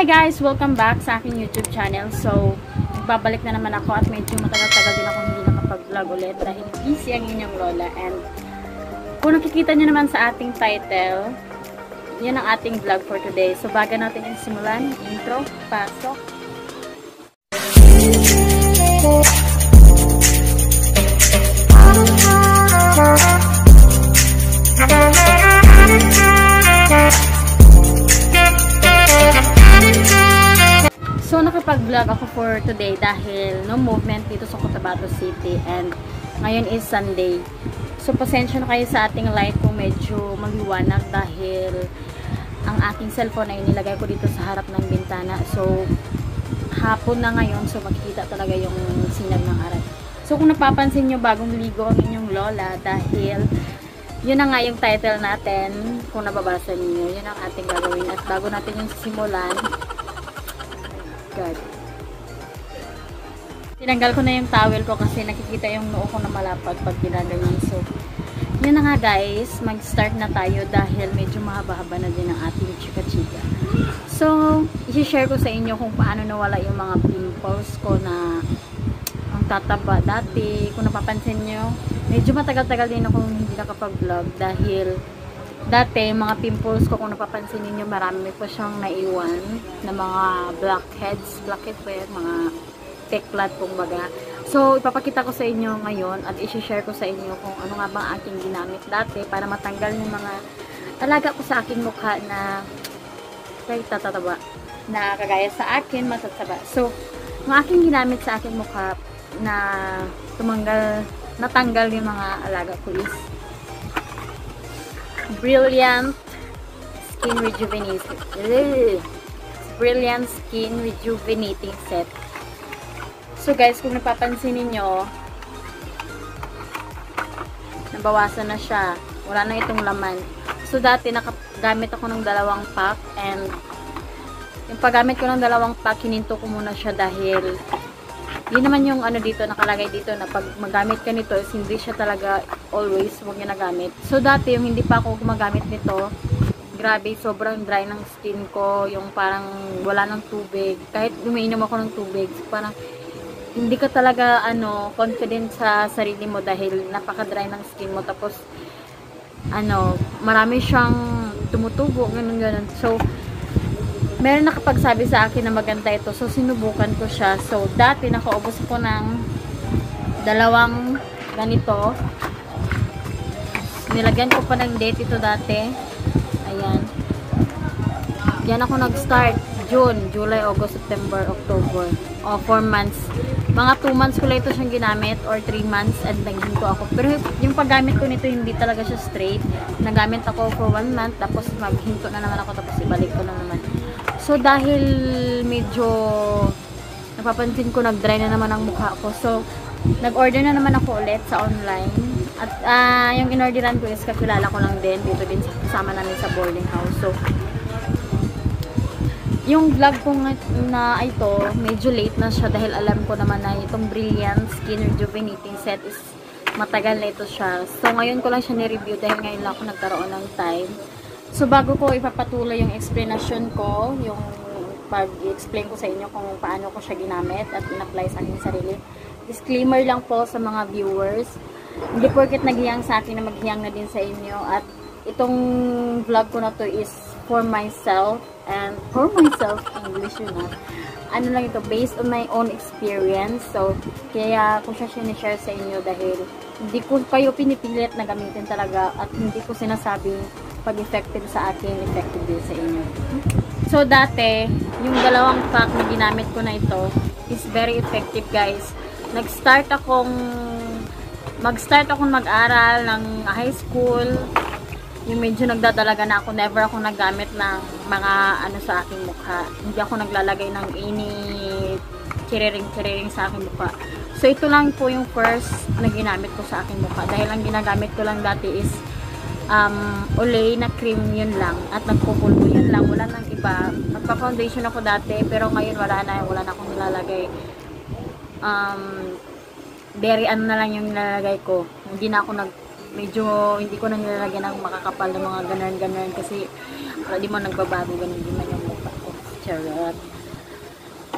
Hi guys! Welcome back sa aking YouTube channel. So, nagbabalik na naman ako at medyo matagal-tagal din ako hindi nakapag-vlog ulit dahil busy ang inyong lola. And kung nakikita nyo naman sa ating title, yun ang ating vlog for today. So, baga natin yung simulan, intro, pasok. So, nakapag-vlog ako for today dahil no movement dito sa Cotabato City and ngayon is Sunday. So, pasensya na kayo sa ating light kung medyo magliwanag dahil ang aking cellphone ay nilagay ko dito sa harap ng bintana. So, hapon na ngayon so makikita talaga yung sinag ng araw. So, kung napapansin nyo bagong ligo ang inyong lola dahil yun na nga yung title natin kung nababasa niyo yun ang ating gagawin at bago natin yung simulan God. Tinanggal ko na yung towel ko kasi nakikita yung noo ko na malapad pag ginaganyan. So, yun na nga guys, mag-start na tayo dahil medyo mahaba-haba na din ang ating chika-chika. So, i-share ko sa inyo kung paano nawala yung mga pimples ko na ang tataba dati. Kung napapansin nyo, medyo matagal-tagal din akong hindi nakapag-vlog dahil dati, mga pimples ko, kung napapansin ninyo, marami po siyang naiwan na mga blackheads, blackhead po mga teklat, kumbaga. So, ipapakita ko sa inyo ngayon at isi-share ko sa inyo kung ano nga bang aking ginamit dati para matanggal yung mga talaga ko sa aking mukha na kay tatataba na kagaya sa akin, matataba. So, ang aking ginamit sa aking mukha na tumanggal, natanggal yung mga alaga ko is Brilliant Skin Rejuvenating Brilliant Skin Rejuvenating Set. So guys, kung napapansin niyo nabawasan na siya. Wala na itong laman. So dati nakagamit ako ng dalawang pack and yung paggamit ko ng dalawang pack, hininto ko muna siya dahil yun naman yung ano dito, nakalagay dito na pag magamit ka nito is hindi siya talaga always huwag niya nagamit. So dati yung hindi pa ako gumagamit nito, grabe, sobrang dry ng skin ko, yung parang wala ng tubig. Kahit umiinom ako ng tubig, parang hindi ka talaga ano, confident sa sarili mo dahil napaka-dry ng skin mo. Tapos, ano, marami siyang tumutubo, ganun ganun. So, meron nakapagsabi sa akin na maganda ito. So, sinubukan ko siya. So, dati nakaubos ko ng dalawang ganito. Nilagyan ko pa ng date ito dati. Ayan. Yan ako nag-start. June, July, August, September, October. O, 4 months. Mga 2 months ko lang ito siyang ginamit or 3 months and naghinto ako. Pero yung paggamit ko nito, hindi talaga siya straight. Nagamit ako for 1 month, tapos maghinto na naman ako, tapos ibalik ko na naman. So, dahil medyo napapansin ko, nag-dry na naman ang mukha ko. So, nag-order na naman ako ulit sa online. At uh, yung in-orderan ko is kakilala ko lang din dito din kasama namin sa boarding house. So, yung vlog ko na ito, medyo late na siya dahil alam ko naman na itong Brilliant Skin Rejuvenating Set is matagal na ito siya. So, ngayon ko lang siya ni-review dahil ngayon lang ako nagkaroon ng time. So, bago ko ipapatuloy yung explanation ko, yung pag-explain ko sa inyo kung paano ko siya ginamit at in-apply sa aking sarili. Disclaimer lang po sa mga viewers. Hindi porket naghiyang sa akin na maghiyang na din sa inyo. At itong vlog ko na to is for myself and for myself, English yun na. Ano lang ito, based on my own experience. So, kaya ko siya sinishare sa inyo dahil hindi ko kayo pinipilit na gamitin talaga at hindi ko sinasabing pag effective sa akin, effective din sa inyo. So, dati, yung dalawang pack na ginamit ko na ito is very effective guys. Nag-start akong mag-start akong mag-aral ng high school. Yung medyo nagdadalaga na ako. Never ako naggamit ng mga ano sa aking mukha. Hindi ako naglalagay ng any kiriring-kiriring sa aking mukha. So, ito lang po yung first na ginamit ko sa aking mukha. Dahil ang ginagamit ko lang dati is um, Olay na cream yun lang. At nagpupulbo yun lang. Wala nang iba. Nagpa-foundation ako dati. Pero ngayon wala na. Wala na akong nilalagay. Um, very ano na lang yung nilalagay ko. Hindi na ako nag medyo hindi ko na nilalagyan ng makakapal na mga ganon-ganon kasi uh, di mo nagbabago ganun din man yung mukha ko. Charot.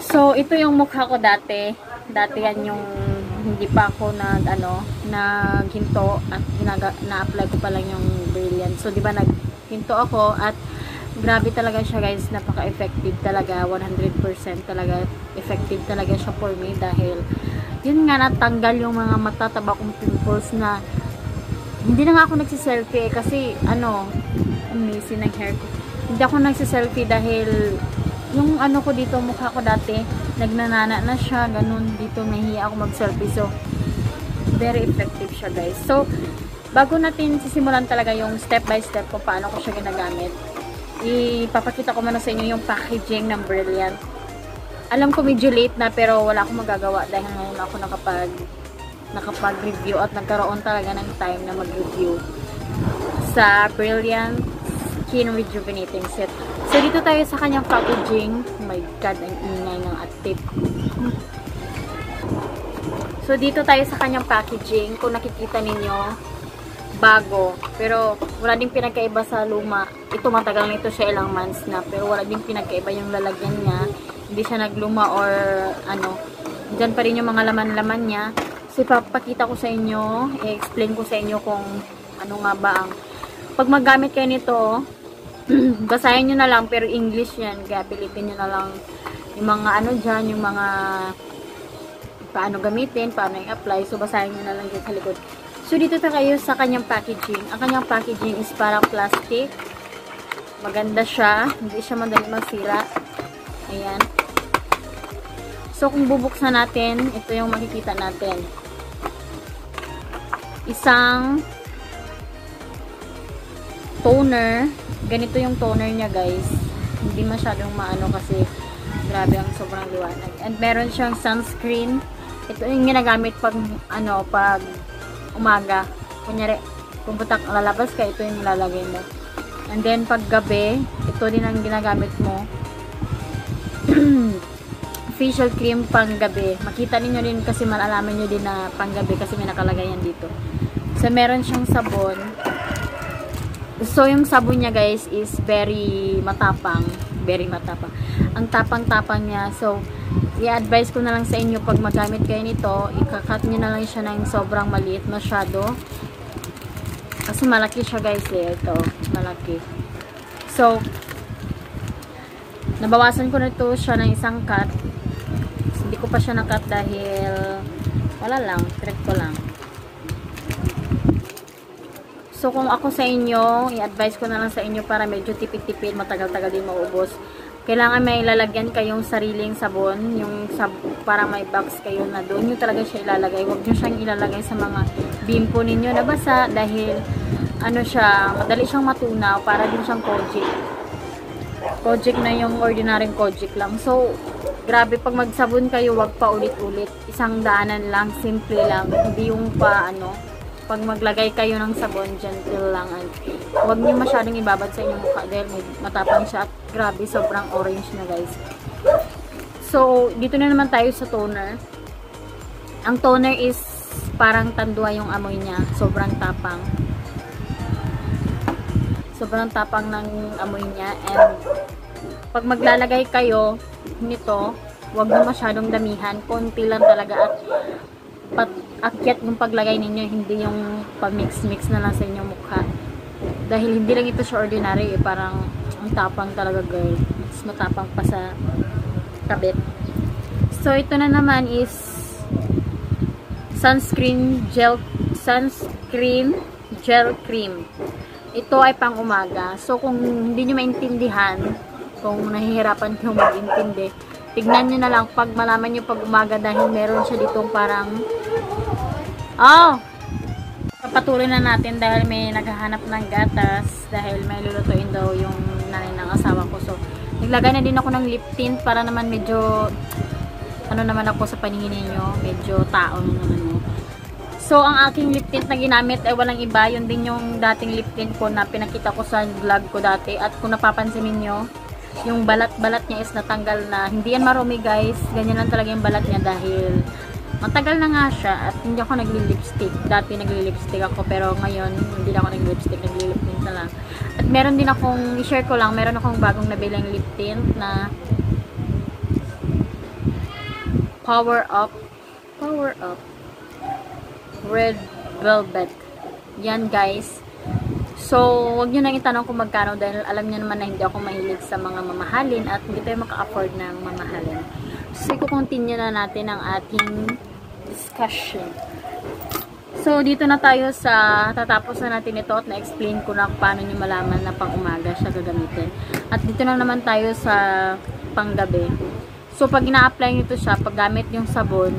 So, ito yung mukha ko dati. Dati yan yung hindi pa ako nag ano, naghinto at na-apply ko pa lang yung Brilliant. So, di ba naghinto ako at grabe talaga siya guys, napaka-effective talaga, 100% talaga effective talaga siya for me dahil yun nga natanggal yung mga matataba kong pimples na hindi na nga ako nagsiselfie eh, kasi ano, amazing ng hair ko. Hindi ako nagsiselfie dahil yung ano ko dito, mukha ko dati, nagnanana na siya, ganun, dito nahiya ako mag-selfie. So, very effective siya guys. So, bago natin sisimulan talaga yung step by step kung paano ko siya ginagamit, ipapakita ko muna sa inyo yung packaging ng Brilliant. Alam ko medyo late na pero wala akong magagawa dahil ngayon ako nakapag nakapag-review at nagkaroon talaga ng time na mag-review sa Brilliant Skin Rejuvenating Set. So, dito tayo sa kanyang packaging. Oh my God, ang ingay atip. So, dito tayo sa kanyang packaging. Kung nakikita ninyo, bago. Pero, wala din pinagkaiba sa luma. Ito, matagal na ito siya ilang months na. Pero, wala din pinagkaiba yung lalagyan niya. Hindi siya nagluma or ano. Diyan pa rin yung mga laman-laman niya. So, ipapakita ko sa inyo, i-explain ko sa inyo kung ano nga ba ang pag maggamit kayo nito, basahin nyo na lang, pero English yan, kaya pilitin nyo na lang yung mga ano dyan, yung mga paano gamitin, paano i-apply, so basahin nyo na lang dyan sa likod. So, dito ta kayo sa kanyang packaging. Ang kanyang packaging is parang plastic. Maganda siya, hindi siya madali masira. Ayan. So, kung bubuksan natin, ito yung makikita natin isang toner. Ganito yung toner niya, guys. Hindi masyadong maano kasi grabe ang sobrang liwanag. And meron siyang sunscreen. Ito yung ginagamit pag ano, pag umaga. Kunyari, kung butak lalabas ka, ito yung nilalagay mo. And then pag gabi, ito din ang ginagamit mo. facial cream pang gabi. Makita ninyo din kasi malalaman nyo din na pang gabi kasi may nakalagay yan dito. So, meron siyang sabon. So, yung sabon niya guys is very matapang. Very matapang. Ang tapang-tapang niya. So, i-advise ko na lang sa inyo pag magamit kayo nito, ikakat nyo na lang siya ng sobrang maliit masyado. Kasi malaki siya guys eh. Ito, malaki. So, nabawasan ko na ito siya ng isang cut ko pa siya nakat dahil wala lang, trip ko lang. So, kung ako sa inyo, i-advise ko na lang sa inyo para medyo tipid-tipid, matagal-tagal din maubos. Kailangan may ilalagyan kayong sariling sabon, yung sab para may box kayo na doon. Yung talaga siya ilalagay. Huwag nyo siyang ilalagay sa mga bimpo ninyo na basa dahil ano siya, madali siyang matunaw para din siyang kojic. Kojic na yung ordinaryong kojic lang. So, grabe pag magsabon kayo wag pa ulit-ulit isang daanan lang simple lang hindi yung pa ano pag maglagay kayo ng sabon gentle lang. At wag niyo masyadong ibabad sa inyong mukha dahil matapang siya. At grabe sobrang orange na guys. So dito na naman tayo sa toner. Ang toner is parang tandua yung amoy niya. Sobrang tapang. Sobrang tapang ng amoy niya. And pag maglalagay kayo nito, wag na masyadong damihan. Konti lang talaga at pat akyat yung paglagay ninyo, hindi yung pa-mix-mix na lang sa inyong mukha. Dahil hindi lang ito siya ordinary, eh, parang ang tapang talaga girl. Mas matapang pa sa kabit. So, ito na naman is sunscreen gel sunscreen gel cream. Ito ay pang umaga. So, kung hindi nyo maintindihan, kung nahihirapan kayong mag-intindi. Tignan nyo na lang pag malaman nyo pag umaga dahil meron siya ditong parang oh! Papatuloy na natin dahil may naghahanap ng gatas dahil may lulutuin daw yung nanay ng asawa ko. So, naglagay na din ako ng lip tint para naman medyo ano naman ako sa paningin ninyo, medyo tao naman mo. So, ang aking lip tint na ginamit ay walang iba. Yun din yung dating lip tint ko na pinakita ko sa vlog ko dati. At kung napapansin niyo yung balat-balat niya is natanggal na. Hindi yan marumi guys. Ganyan lang talaga yung balat niya dahil matagal na nga siya at hindi ako nagli-lipstick. Dati nagli-lipstick ako pero ngayon hindi na ako nagli-lipstick. Nagli-lip tint na lang. At meron din akong, i-share ko lang, meron akong bagong nabiling lip tint na Power Up. Power Up. Red Velvet. Yan guys. So, wag nyo nang itanong kung magkano dahil alam nyo naman na hindi ako mahilig sa mga mamahalin at hindi tayo maka-afford ng mamahalin. So, i-continue na natin ang ating discussion. So, dito na tayo sa tatapos na natin ito at na-explain ko na paano nyo malaman na pang umaga siya gagamitin. At dito na naman tayo sa panggabi. So, pag ina-apply nyo ito siya, pag gamit yung sabon,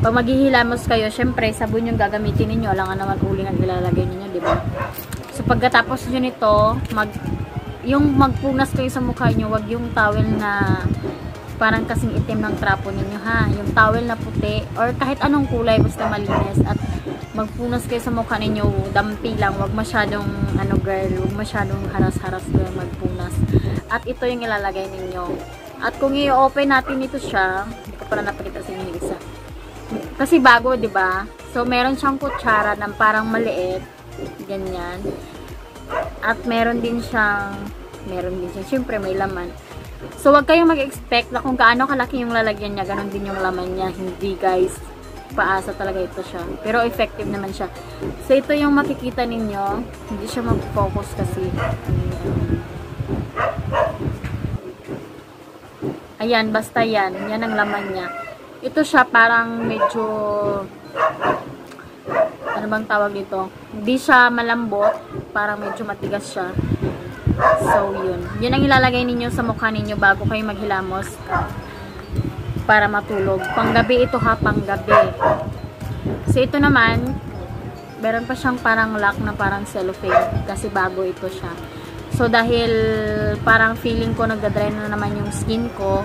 pag maghihilamos kayo, syempre, sabon yung gagamitin ninyo. Alam nga naman uling ang ilalagay ninyo, di ba? So, pagkatapos nyo nito, mag, yung magpunas kayo sa mukha nyo, wag yung towel na parang kasing itim ng trapo ninyo, ha? Yung towel na puti, or kahit anong kulay, basta malinis. At magpunas kayo sa mukha ninyo, dampi lang. Wag masyadong, ano girl, wag masyadong haras-haras girl magpunas. At ito yung ilalagay ninyo. At kung i-open natin ito siya, hindi ko pala napakita sa inyo isa kasi bago, 'di ba? So meron siyang kutsara na parang maliit, ganyan. At meron din siyang meron din siyang syempre may laman. So wag kayong mag-expect na kung gaano kalaki yung lalagyan niya, ganun din yung laman niya. Hindi, guys. Paasa talaga ito siya. Pero effective naman siya. So ito yung makikita ninyo. Hindi siya mag-focus kasi. Ayan, basta yan. Yan ang laman niya ito siya parang medyo ano bang tawag dito hindi siya malambot parang medyo matigas siya so yun. Yun ang ilalagay ninyo sa mukha ninyo bago kayo maghilamos para matulog. Panggabi ito ha? Panggabi. So ito naman meron pa siyang parang lock na parang cellophane kasi bago ito siya. So dahil parang feeling ko nagdadry na naman yung skin ko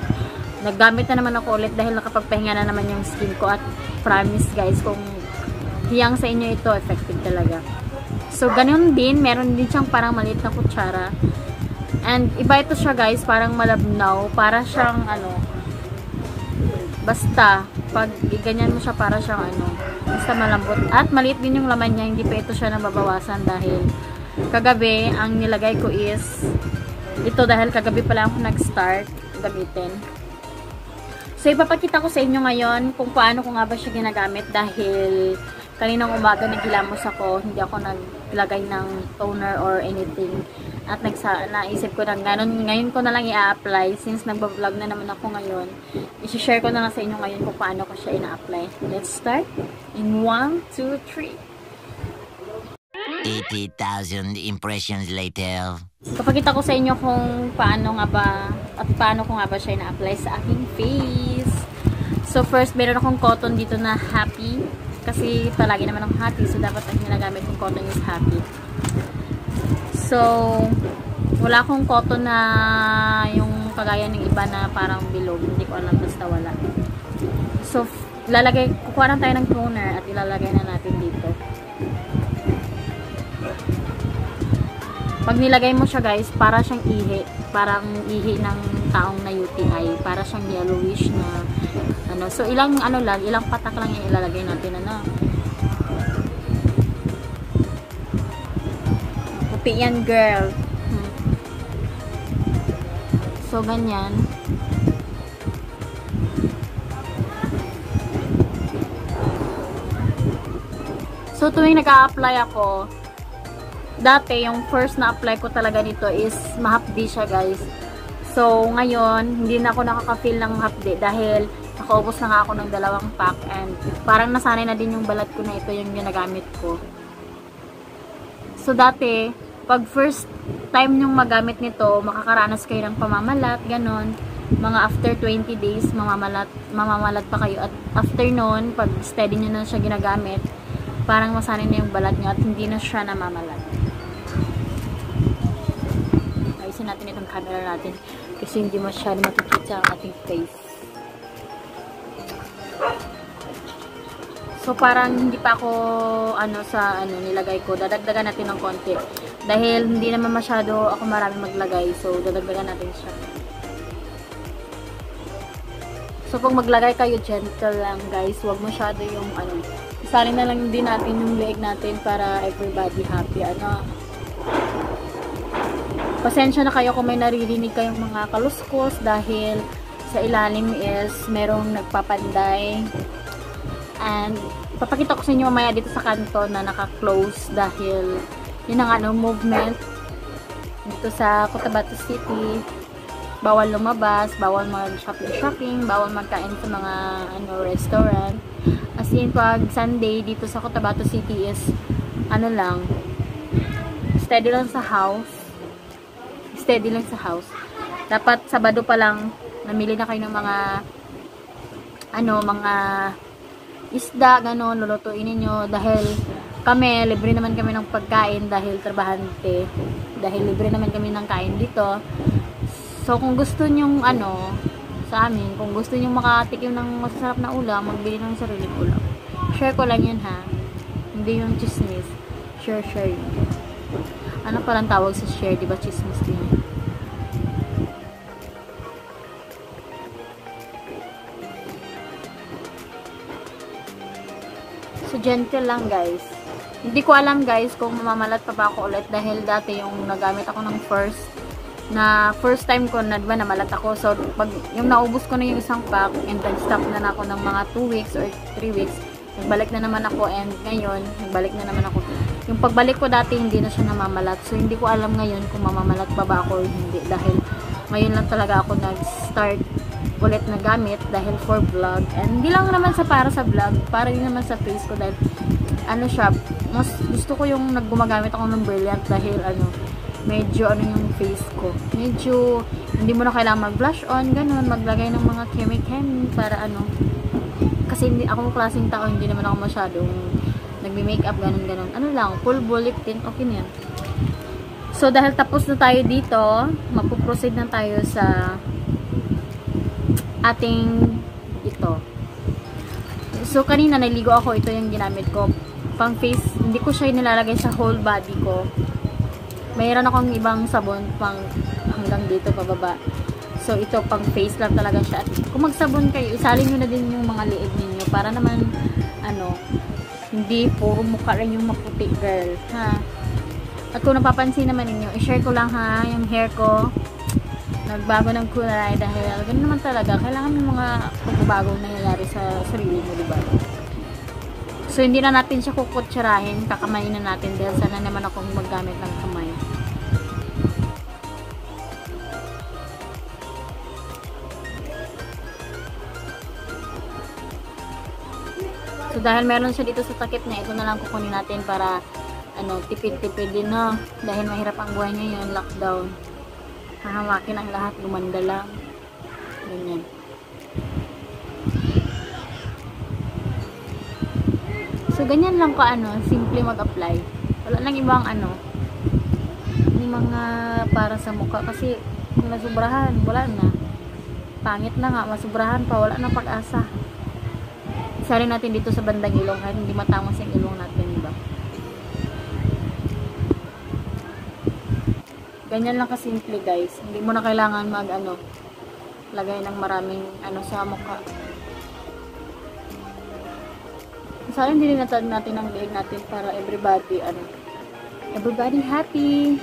naggamit na naman ako ulit dahil nakapagpahinga na naman yung skin ko. At promise guys kung hiyang sa inyo ito effective talaga so ganun din. Meron din siyang parang maliit na kutsara. And iba ito siya guys. Parang malabnaw. Para siyang ano basta. Pag ganyan mo siya para siyang ano basta malambot. At maliit din yung laman niya. Hindi pa ito siya nababawasan dahil kagabi ang nilagay ko is ito dahil kagabi pa lang ako nag-start gamitin. So, ipapakita ko sa inyo ngayon kung paano ko nga ba siya ginagamit dahil kaninang umaga naghilamos ako, hindi ako naglagay ng toner or anything. At nagsa naisip ko na ganun, ngayon ko na lang i-apply since nagbablog na naman ako ngayon. I-share ko na lang sa inyo ngayon kung paano ko siya ina-apply. Let's start in 1, 2, 3. 80,000 impressions later. Kapakita ko sa inyo kung paano nga ba at paano ko nga ba siya na-apply sa aking face. So first, meron akong cotton dito na happy. Kasi palagi naman akong happy. So dapat ang ginagamit kong cotton is happy. So, wala akong cotton na yung kagaya ng iba na parang bilog. Hindi ko alam basta wala. So, lalagay, kukuha lang tayo ng toner at ilalagay na natin dito. Pag nilagay mo siya guys, para siyang ihi. Parang ihi ng taong na UTI. Para siyang yellowish na ano. So, ilang ano lang, ilang patak lang yung ilalagay natin. Ano. Puti yan girl. Hmm. So, ganyan. So, tuwing nag-a-apply ako, dati, yung first na apply ko talaga nito is mahapdi siya guys. So, ngayon, hindi na ako nakaka-feel ng hapdi dahil nakaubos na nga ako ng dalawang pack and parang nasanay na din yung balat ko na ito yung ginagamit ko. So, dati, pag first time nyong magamit nito, makakaranas kayo ng pamamalat, ganon. Mga after 20 days, mamamalat, mamamalat pa kayo. At after noon, pag steady nyo na siya ginagamit, parang masanay na yung balat nyo at hindi na siya namamalat ayusin natin itong camera natin kasi hindi masyado makikita ang ating face. So parang hindi pa ako ano sa ano nilagay ko. Dadagdagan natin ng konti. Dahil hindi naman masyado ako marami maglagay. So dadagdagan natin siya. So pag maglagay kayo gentle lang guys. Huwag masyado yung ano. Isalin na lang din natin yung leeg natin para everybody happy. Ano Pasensya na kayo kung may naririnig kayong mga kaluskos dahil Sa ilalim is merong nagpapanday. And papakita ko sa inyo mamaya dito sa kanto na naka-close dahil yun ang ano, movement dito sa Cotabato City. Bawal lumabas, bawal mag-shopping-shopping, bawal magkain sa mga ano restaurant. As in, pag Sunday dito sa Cotabato City is ano lang, steady lang sa house. Steady lang sa house. Dapat Sabado pa lang, namili na kayo ng mga ano, mga isda, gano'n, lulutuin ninyo dahil kami, libre naman kami ng pagkain dahil trabahante. Dahil libre naman kami ng kain dito. So, kung gusto nyong ano, sa amin, kung gusto nyong makatikim ng masasarap na ulam, magbili ng sariling ulam. Share ko lang yun ha. Hindi yung chismis. Share, share yun. Ano parang tawag sa share, di ba chismis din? So, gentle lang guys. Hindi ko alam guys kung mamamalat pa ba ako ulit dahil dati yung nagamit ako ng first na first time ko na diba namalat ako. So, pag yung naubos ko na yung isang pack and then stop na, na ako ng mga 2 weeks or 3 weeks, nagbalik na naman ako and ngayon, nagbalik na naman ako. Yung pagbalik ko dati, hindi na siya namamalat. So, hindi ko alam ngayon kung mamamalat pa ba ako or hindi dahil ngayon lang talaga ako nag-start ulit na gamit dahil for vlog. And hindi lang naman sa para sa vlog, para din naman sa face ko dahil ano siya, mas gusto ko yung naggumagamit ako ng Brilliant dahil ano, medyo ano yung face ko. Medyo hindi mo na kailangan mag-blush on, ganun, maglagay ng mga kemi-kemi para ano. Kasi hindi ako klaseng tao, hindi naman ako masyadong nagme-makeup, ganun, ganun. Ano lang, full bullet din, okay na yan. So, dahil tapos na tayo dito, mapuproceed na tayo sa ating ito. So, kanina naligo ako. Ito yung ginamit ko. Pang face, hindi ko siya nilalagay sa whole body ko. Mayroon akong ibang sabon pang hanggang dito pababa. So, ito pang face lang talaga siya. Kung magsabon kayo, isalin nyo na din yung mga liig ninyo para naman, ano, hindi puro mukha rin yung maputi girl. Ha? At kung napapansin naman ninyo, i-share ko lang ha, yung hair ko. Nagbago ng kulay dahil ganun naman talaga. Kailangan ng mga pagbabagong nangyayari sa sarili mo diba so hindi na natin siya kukutsarahin. Kakamayin na natin dahil sana naman akong maggamit ng kamay dahil meron siya dito sa takip na ito na lang kukunin natin para ano tipid-tipid din na dahil mahirap ang buhay ngayon lockdown hahawakin ang lahat, gumanda lang. Ganyan. So, ganyan lang ka ano, simple mag-apply. Wala lang ibang ano, hindi mga para sa mukha kasi kung nasubrahan, wala na. Pangit na nga, masubrahan pa, wala na pag-asa. Isa natin dito sa bandang ilong kahit hindi matamos yung ilong natin, di ba? Ganyan lang kasimple guys. Hindi mo na kailangan mag ano, lagay ng maraming ano sa mukha. Sana hindi natin natin ang liig natin para everybody ano, everybody happy.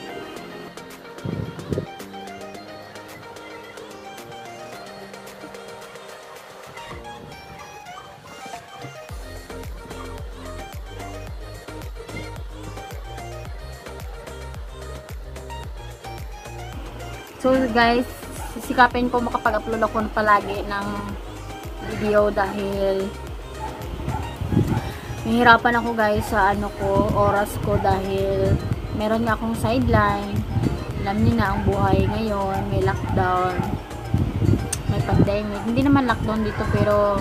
So guys, sisikapin ko makapag-upload ako palagi ng video dahil nahihirapan ako guys sa ano ko, oras ko dahil meron nga akong sideline. Alam niyo na ang buhay ngayon, may lockdown, may pandemic. Hindi naman lockdown dito pero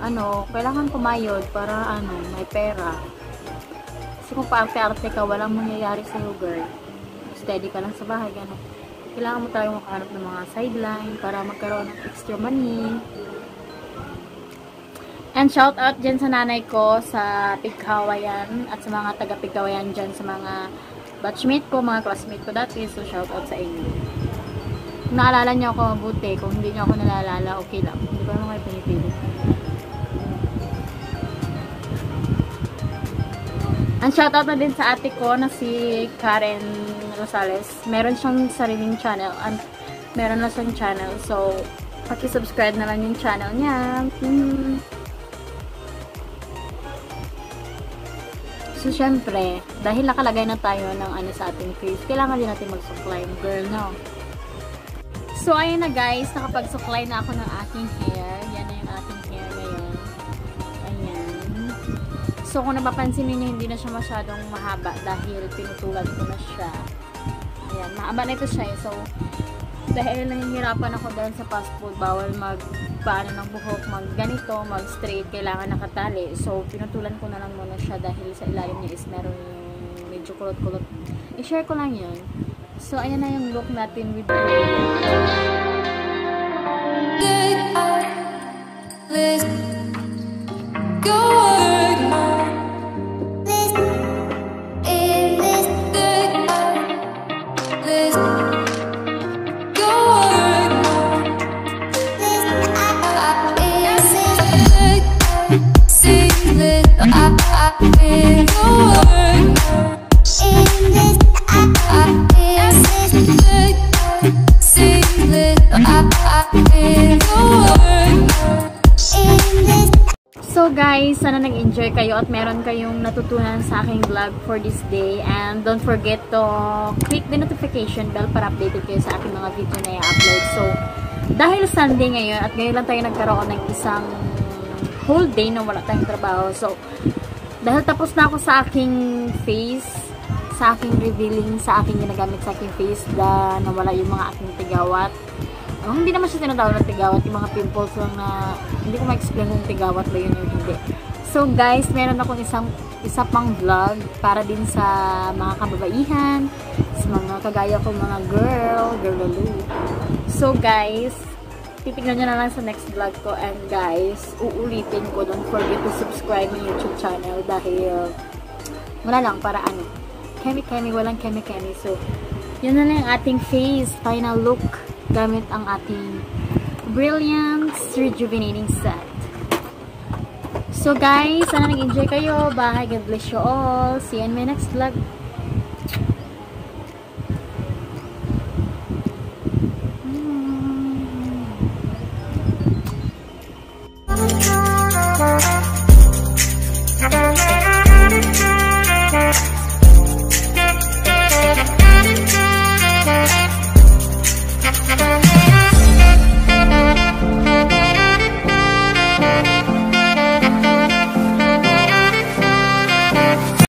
ano, kailangan kumayod para ano, may pera. Kasi kung paarte-arte ka, walang mangyayari sa lugar steady ka lang sa bahay, gano'n. Kailangan mo tayo makahanap ng mga sideline para magkaroon ng extra money. And shout out dyan sa nanay ko sa Pigkawayan at sa mga taga Pigkawayan dyan sa mga batchmate ko, mga classmate ko dati. So shout out sa inyo. Kung naalala niyo ako mabuti, kung hindi niyo ako nalala, okay lang. Hindi ko naman kayo pinipili. Ang shoutout na din sa ate ko na si Karen Rosales. Meron siyang sariling channel. Ang meron na siyang channel. So, paki-subscribe na lang yung channel niya. Hmm. So, syempre, dahil nakalagay na tayo ng ano sa ating face, kailangan din natin magsuklay. Girl, no? So, ayun na guys, nakapagsuklay na ako ng aking hair. So, kung napapansin niyo hindi na siya masyadong mahaba dahil pinutulan ko na siya. Ayan, mahaba na ito siya eh. So, dahil nahihirapan ako dahil sa fast food, bawal mag paano ng buhok, mag ganito, mag straight, kailangan nakatali. So, pinutulan ko na lang muna siya dahil sa ilalim niya is meron yung medyo kulot-kulot. I-share ko lang yun. So, ayan na yung look natin with nag-enjoy kayo at meron kayong natutunan sa aking vlog for this day. And don't forget to click the notification bell para updated kayo sa aking mga video na i-upload. So, dahil Sunday ngayon at ngayon lang tayo nagkaroon ng isang whole day na wala tayong trabaho. So, dahil tapos na ako sa aking face, sa aking revealing, sa aking ginagamit sa aking face na nawala yung mga aking tigawat. Oh, hindi naman siya tinatawag na tigawat, yung mga pimples lang na hindi ko ma-explain kung tigawat ba yun o hindi. So guys, meron akong isang isa pang vlog para din sa mga kababaihan, sa mga kagaya ko mga girl, girl lulu. So guys, titignan nyo na lang sa next vlog ko and guys, uulitin ko, don't forget to subscribe my YouTube channel dahil wala lang para ano, kemi-kemi, walang kemi-kemi. So, yun na lang yung ating face, final look gamit ang ating Brilliance Rejuvenating Set. So guys, sana nag-enjoy kayo. Bye. God bless you all. See you in my next vlog.